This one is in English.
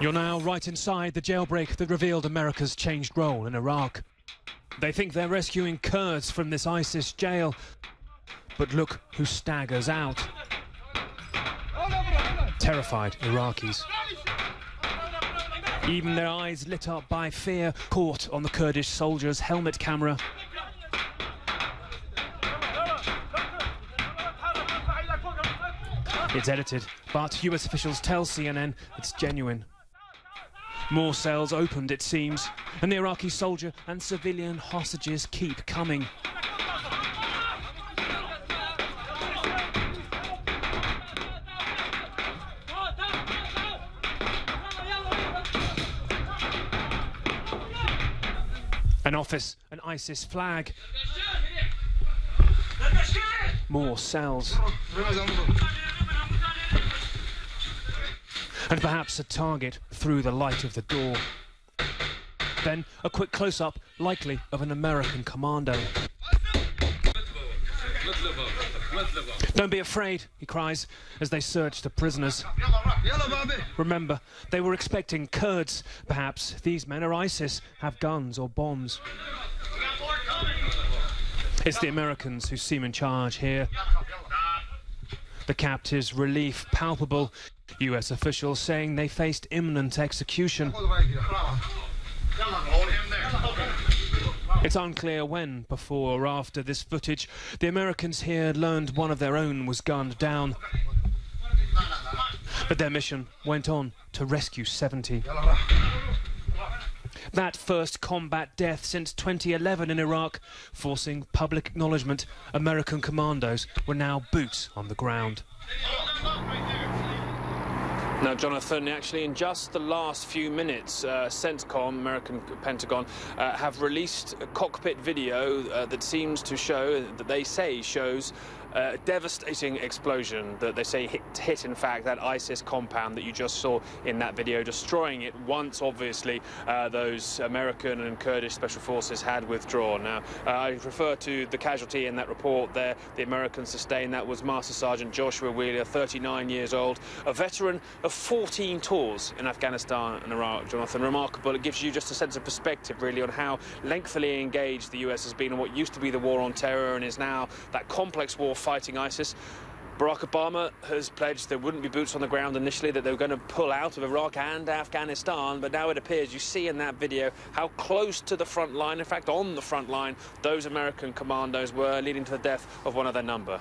You're now right inside the jailbreak that revealed America's changed role in Iraq. They think they're rescuing Kurds from this ISIS jail. But look who staggers out. Terrified Iraqis. Even their eyes lit up by fear, caught on the Kurdish soldier's helmet camera. It's edited, but US officials tell CNN it's genuine. More cells opened, it seems, and the Iraqi soldier and civilian hostages keep coming. An office, an ISIS flag. More cells. And perhaps a target through the light of the door. Then a quick close up, likely of an American commando. Don't be afraid, he cries as they search the prisoners. Remember, they were expecting Kurds. Perhaps these men are ISIS, have guns or bombs. It's the Americans who seem in charge here. The captives' relief palpable. US officials saying they faced imminent execution. It's unclear when, before or after this footage, the Americans here learned one of their own was gunned down. But their mission went on to rescue 70. That first combat death since 2011 in Iraq, forcing public acknowledgement American commandos were now boots on the ground. Now, Jonathan, actually, in just the last few minutes, uh, CENTCOM, American Pentagon, uh, have released a cockpit video uh, that seems to show, that they say shows a devastating explosion that they say hit, hit, in fact, that ISIS compound that you just saw in that video, destroying it once, obviously, uh, those American and Kurdish special forces had withdrawn. Now, uh, I refer to the casualty in that report there, the Americans sustained. That was Master Sergeant Joshua Wheeler, 39 years old, a veteran of 14 tours in Afghanistan and Iraq. Jonathan, remarkable. It gives you just a sense of perspective, really, on how lengthily engaged the US has been in what used to be the war on terror and is now that complex war fighting ISIS. Barack Obama has pledged there wouldn't be boots on the ground initially, that they were going to pull out of Iraq and Afghanistan, but now it appears, you see in that video, how close to the front line, in fact on the front line, those American commandos were, leading to the death of one of their number.